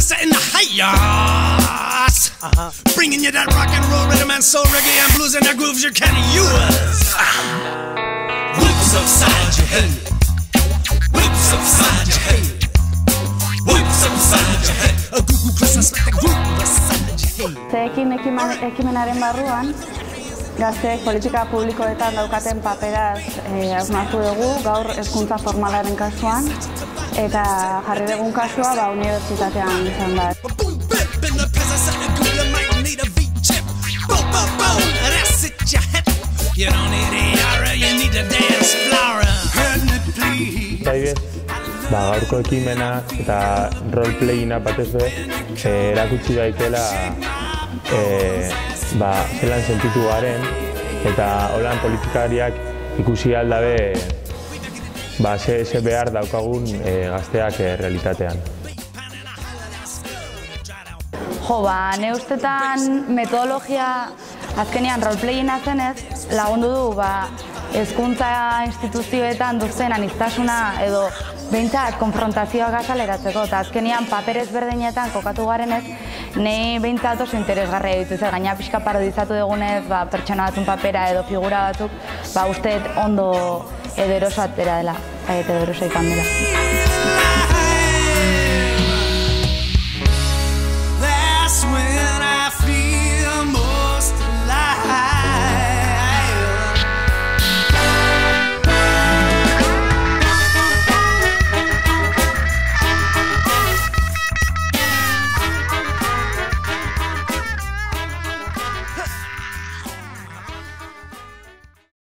Chester in the hi-hats. Uh-huh. Bringing you that rock and roll rhythm and soul reggae and blues and the grooves you can use. Whips upside your head. Whips upside your head. Whips upside your head. A goo-goo Christmas with the groove upside your head. Zeekin ekimen, ekimenaren barruan, gazteek politika publikoetan daukaten paperaz eh, hausnartu dugu, gaur hezkuntza formalaren kasuan, eta jarri dugun kasua ba, unibertsitatean izan da. Adibidez, ba, gaurko ekimena eta roleplayina batez be, eh, erakutsi daitela eh, ba, zelan sentitu garen eta holan politikariak ikusi aldabe ba, ze, ze behar daukagun eh, gazteak eh, realitatean. Jo, ba, ne ustetan metodologia azkenean roleplayina zenez, lagundu du, ba, hezkuntza instituzioetan duzen aniztasuna edo behintzat konfrontazioak azaleratzeko, eta azkenean paper ezberdinetan kokatu garenez, nei behintzat oso interesgarria ditu, zer gaina pixka parodizatu dugunez, ba, pertsona batzun papera edo figura batzuk, ba, uste ondo edo eroso atera dela, eta edo eroso izan dela.